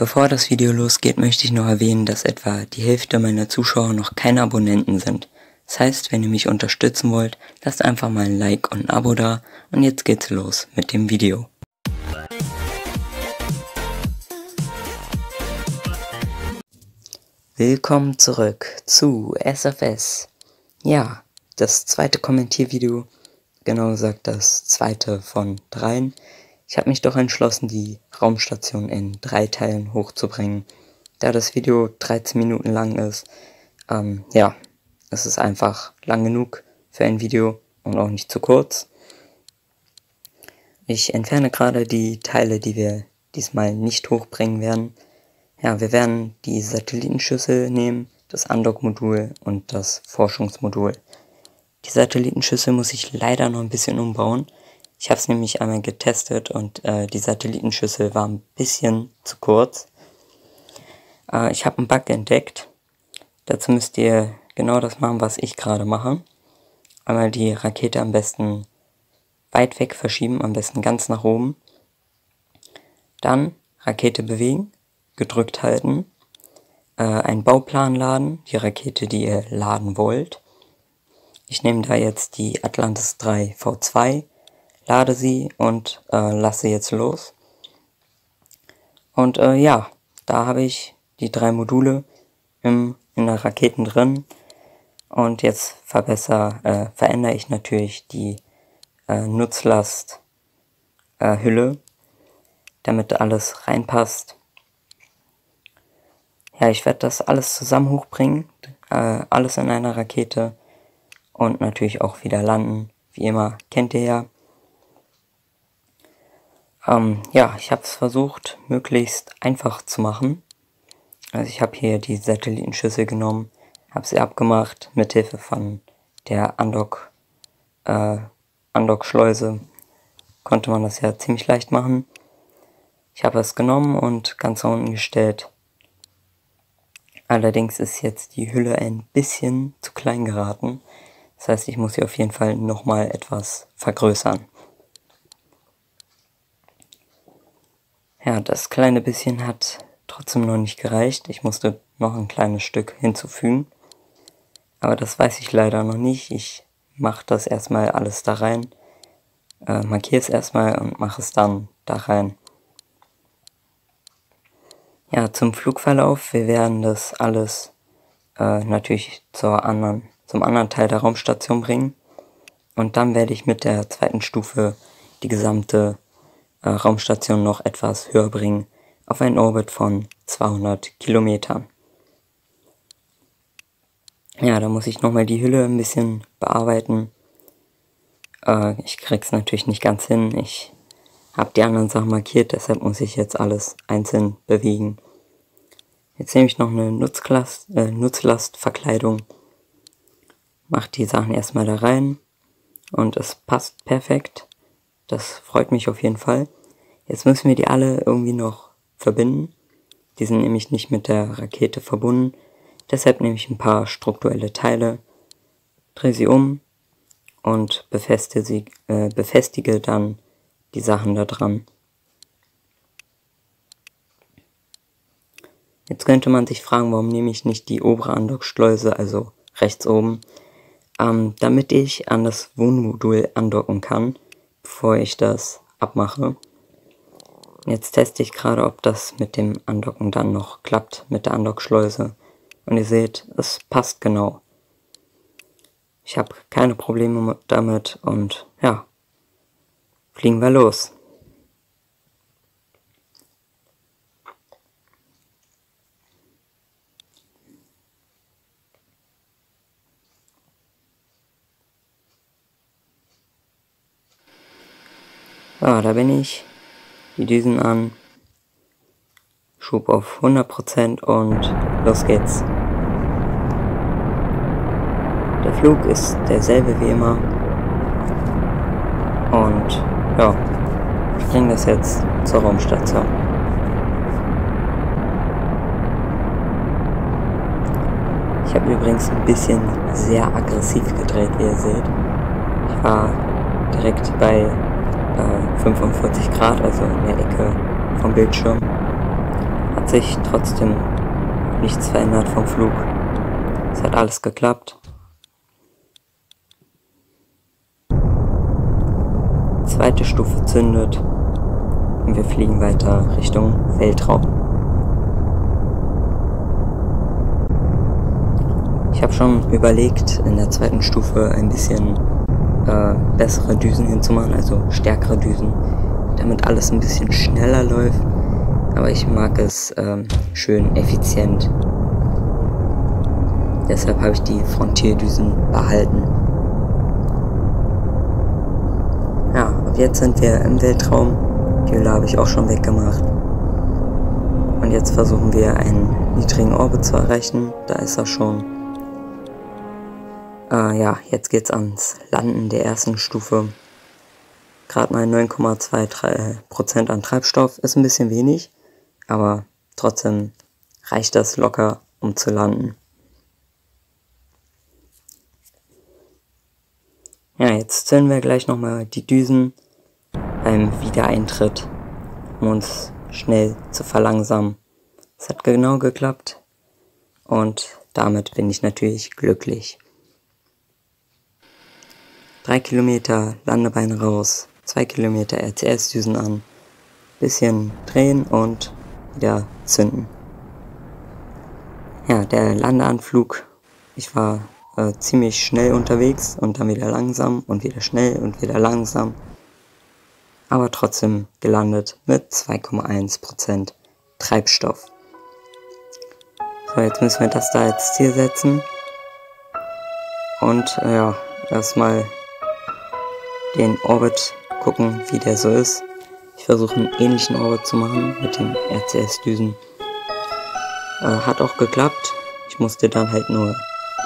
Bevor das Video losgeht, möchte ich noch erwähnen, dass etwa die Hälfte meiner Zuschauer noch keine Abonnenten sind. Das heißt, wenn ihr mich unterstützen wollt, lasst einfach mal ein Like und ein Abo da und jetzt geht's los mit dem Video. Willkommen zurück zu SFS. Ja, das zweite Kommentiervideo, genau gesagt das zweite von dreien. Ich habe mich doch entschlossen, die Raumstation in drei Teilen hochzubringen. Da das Video 13 Minuten lang ist, ähm, ja, es ist einfach lang genug für ein Video und auch nicht zu kurz. Ich entferne gerade die Teile, die wir diesmal nicht hochbringen werden. Ja, wir werden die Satellitenschüssel nehmen, das Undock-Modul und das Forschungsmodul. Die Satellitenschüssel muss ich leider noch ein bisschen umbauen. Ich habe es nämlich einmal getestet und äh, die Satellitenschüssel war ein bisschen zu kurz. Äh, ich habe einen Bug entdeckt. Dazu müsst ihr genau das machen, was ich gerade mache. Einmal die Rakete am besten weit weg verschieben, am besten ganz nach oben. Dann Rakete bewegen, gedrückt halten, äh, einen Bauplan laden, die Rakete, die ihr laden wollt. Ich nehme da jetzt die Atlantis 3 V2 lade sie und äh, lasse jetzt los. Und äh, ja, da habe ich die drei Module im, in der Raketen drin. Und jetzt verbessere, äh, verändere ich natürlich die äh, Nutzlast äh, damit alles reinpasst. Ja, ich werde das alles zusammen hochbringen, äh, alles in einer Rakete und natürlich auch wieder landen. Wie immer kennt ihr ja. Ähm, ja, ich habe es versucht, möglichst einfach zu machen. Also ich habe hier die Satellitenschüssel genommen, habe sie abgemacht mit Hilfe von der Undock, äh, Undock-Schleuse. Konnte man das ja ziemlich leicht machen. Ich habe es genommen und ganz nach unten gestellt. Allerdings ist jetzt die Hülle ein bisschen zu klein geraten. Das heißt, ich muss sie auf jeden Fall nochmal etwas vergrößern. Ja, das kleine bisschen hat trotzdem noch nicht gereicht. Ich musste noch ein kleines Stück hinzufügen. Aber das weiß ich leider noch nicht. Ich mache das erstmal alles da rein. Äh, markiere es erstmal und mache es dann da rein. Ja, zum Flugverlauf. Wir werden das alles äh, natürlich zur anderen, zum anderen Teil der Raumstation bringen. Und dann werde ich mit der zweiten Stufe die gesamte Raumstation noch etwas höher bringen, auf einen Orbit von 200 Kilometern. Ja, da muss ich nochmal die Hülle ein bisschen bearbeiten. Äh, ich krieg's natürlich nicht ganz hin. Ich habe die anderen Sachen markiert, deshalb muss ich jetzt alles einzeln bewegen. Jetzt nehme ich noch eine Nutzlast, äh, Nutzlastverkleidung, mache die Sachen erstmal da rein und es passt perfekt. Das freut mich auf jeden Fall. Jetzt müssen wir die alle irgendwie noch verbinden. Die sind nämlich nicht mit der Rakete verbunden. Deshalb nehme ich ein paar strukturelle Teile, drehe sie um und befestige, sie, äh, befestige dann die Sachen da dran. Jetzt könnte man sich fragen, warum nehme ich nicht die obere Andockschleuse, also rechts oben, ähm, damit ich an das Wohnmodul andocken kann bevor ich das abmache. Jetzt teste ich gerade, ob das mit dem Andocken dann noch klappt, mit der Andockschleuse. Und ihr seht, es passt genau. Ich habe keine Probleme damit und ja, fliegen wir los. Ja, da bin ich. Die Düsen an. Schub auf 100% und los geht's. Der Flug ist derselbe wie immer. Und ja, ich bringe das jetzt zur Raumstation. Ich habe übrigens ein bisschen sehr aggressiv gedreht, wie ihr seht. Ich war direkt bei 45 Grad, also in der Ecke vom Bildschirm. Hat sich trotzdem nichts verändert vom Flug. Es hat alles geklappt. Zweite Stufe zündet und wir fliegen weiter Richtung Weltraum. Ich habe schon überlegt, in der zweiten Stufe ein bisschen äh, bessere Düsen hinzumachen, also stärkere Düsen, damit alles ein bisschen schneller läuft. Aber ich mag es ähm, schön effizient. Deshalb habe ich die Frontierdüsen behalten. Ja, und jetzt sind wir im Weltraum. Die Hülle habe ich auch schon weggemacht. Und jetzt versuchen wir einen niedrigen Orbit zu erreichen. Da ist er schon. Äh, ja, jetzt geht's ans Landen der ersten Stufe. Gerade mal 9,2% an Treibstoff ist ein bisschen wenig, aber trotzdem reicht das locker, um zu landen. Ja, jetzt zünden wir gleich nochmal die Düsen beim Wiedereintritt, um uns schnell zu verlangsamen. Es hat genau geklappt und damit bin ich natürlich glücklich. Drei Kilometer Landebeine raus, zwei Kilometer RCS-Düsen an, bisschen drehen und wieder zünden. Ja, der Landeanflug, ich war äh, ziemlich schnell unterwegs und dann wieder langsam und wieder schnell und wieder langsam, aber trotzdem gelandet mit 2,1% Treibstoff. So, jetzt müssen wir das da als Ziel setzen und ja, erstmal den Orbit gucken, wie der so ist. Ich versuche einen ähnlichen Orbit zu machen mit den RCS-Düsen. Äh, hat auch geklappt. Ich musste dann halt nur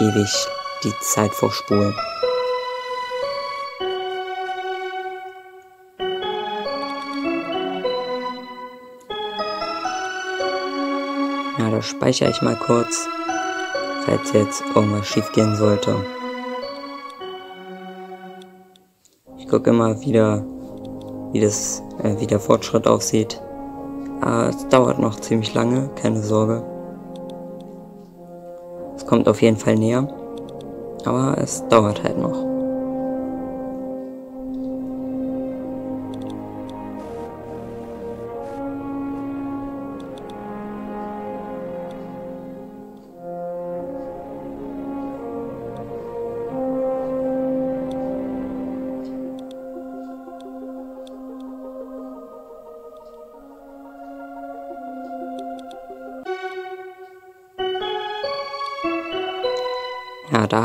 ewig die Zeit vorspulen. Ja, da speichere ich mal kurz, falls jetzt irgendwas schief gehen sollte. Gucke immer wieder, wie, das, äh, wie der Fortschritt aussieht. Aber es dauert noch ziemlich lange, keine Sorge. Es kommt auf jeden Fall näher, aber es dauert halt noch.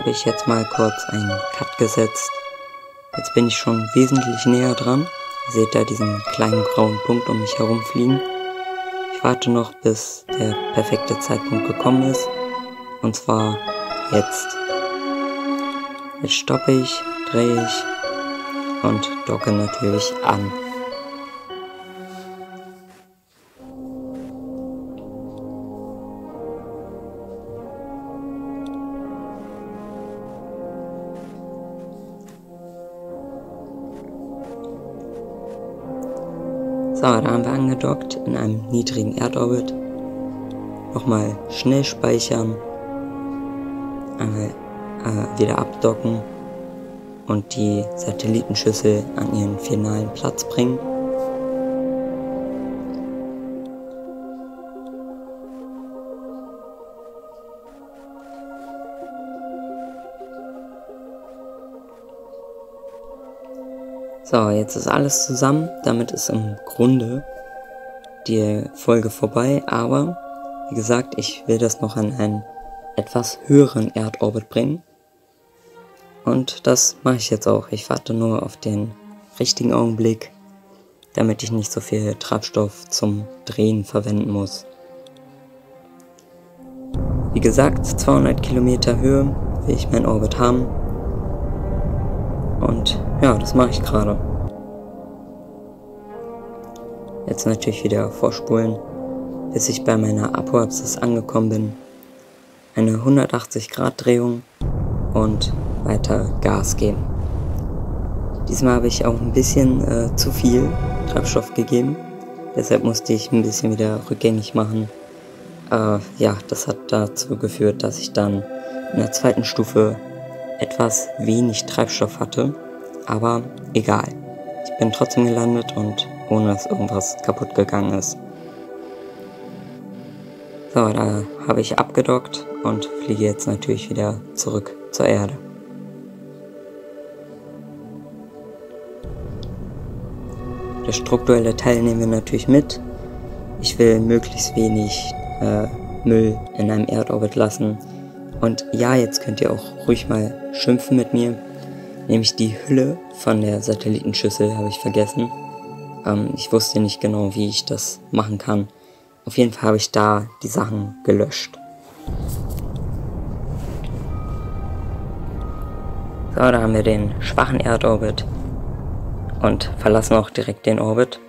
Habe ich jetzt mal kurz einen Cut gesetzt. Jetzt bin ich schon wesentlich näher dran. Ihr seht da diesen kleinen grauen Punkt um mich herum fliegen. Ich warte noch, bis der perfekte Zeitpunkt gekommen ist. Und zwar jetzt. Jetzt stoppe ich, drehe ich und docke natürlich an. So, da haben wir angedockt in einem niedrigen Erdorbit. Nochmal schnell speichern. Einmal äh, wieder abdocken und die Satellitenschüssel an ihren finalen Platz bringen. So, jetzt ist alles zusammen. Damit ist im Grunde die Folge vorbei. Aber, wie gesagt, ich will das noch an einen etwas höheren Erdorbit bringen. Und das mache ich jetzt auch. Ich warte nur auf den richtigen Augenblick, damit ich nicht so viel Treibstoff zum Drehen verwenden muss. Wie gesagt, 200 Kilometer Höhe will ich meinen Orbit haben. Und ja, das mache ich gerade. Jetzt natürlich wieder vorspulen, bis ich bei meiner Apoapsis angekommen bin. Eine 180 Grad Drehung und weiter Gas geben. Diesmal habe ich auch ein bisschen äh, zu viel Treibstoff gegeben. Deshalb musste ich ein bisschen wieder rückgängig machen äh, ja, das hat dazu geführt, dass ich dann in der zweiten Stufe etwas wenig Treibstoff hatte, aber egal. Ich bin trotzdem gelandet und ohne dass irgendwas kaputt gegangen ist. So, da habe ich abgedockt und fliege jetzt natürlich wieder zurück zur Erde. Das strukturelle Teil nehmen wir natürlich mit. Ich will möglichst wenig äh, Müll in einem Erdorbit lassen. Und ja, jetzt könnt ihr auch ruhig mal schimpfen mit mir. Nämlich die Hülle von der Satellitenschüssel habe ich vergessen. Ähm, ich wusste nicht genau, wie ich das machen kann. Auf jeden Fall habe ich da die Sachen gelöscht. So, da haben wir den schwachen Erdorbit und verlassen auch direkt den Orbit.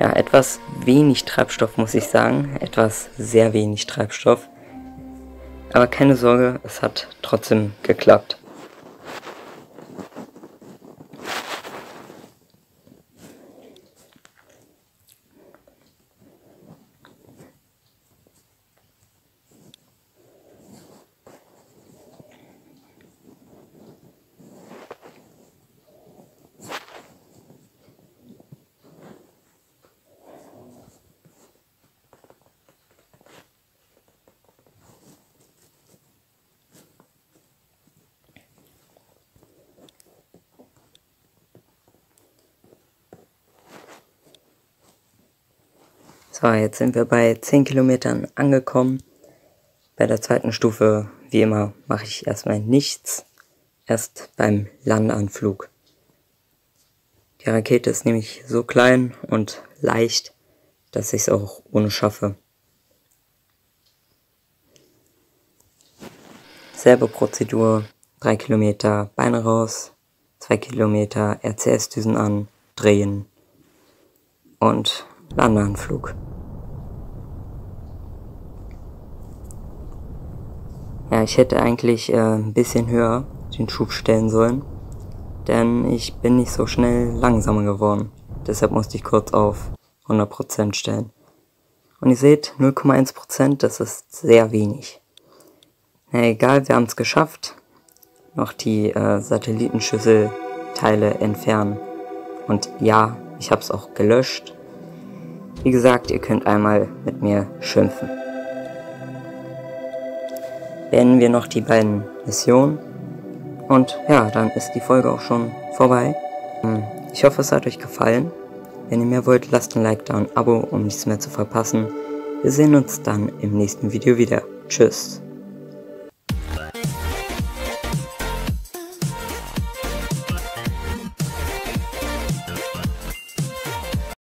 Ja, etwas wenig Treibstoff muss ich sagen, etwas sehr wenig Treibstoff. Aber keine Sorge, es hat trotzdem geklappt. So, jetzt sind wir bei 10 Kilometern angekommen. Bei der zweiten Stufe, wie immer, mache ich erstmal nichts. Erst beim Landeanflug. Die Rakete ist nämlich so klein und leicht, dass ich es auch ohne schaffe. Selbe Prozedur, 3 Kilometer Beine raus, 2 Kilometer RCS-Düsen an, drehen und Landeanflug. Ja, ich hätte eigentlich äh, ein bisschen höher den Schub stellen sollen, denn ich bin nicht so schnell langsamer geworden. Deshalb musste ich kurz auf 100% stellen. Und ihr seht, 0,1%, das ist sehr wenig. Na egal, wir haben es geschafft. Noch die äh, Satellitenschüsselteile entfernen. Und ja, ich habe es auch gelöscht. Wie gesagt, ihr könnt einmal mit mir schimpfen beenden wir noch die beiden Missionen. Und ja, dann ist die Folge auch schon vorbei. Hm, ich hoffe, es hat euch gefallen. Wenn ihr mehr wollt, lasst ein Like da und ein Abo, um nichts mehr zu verpassen. Wir sehen uns dann im nächsten Video wieder. Tschüss.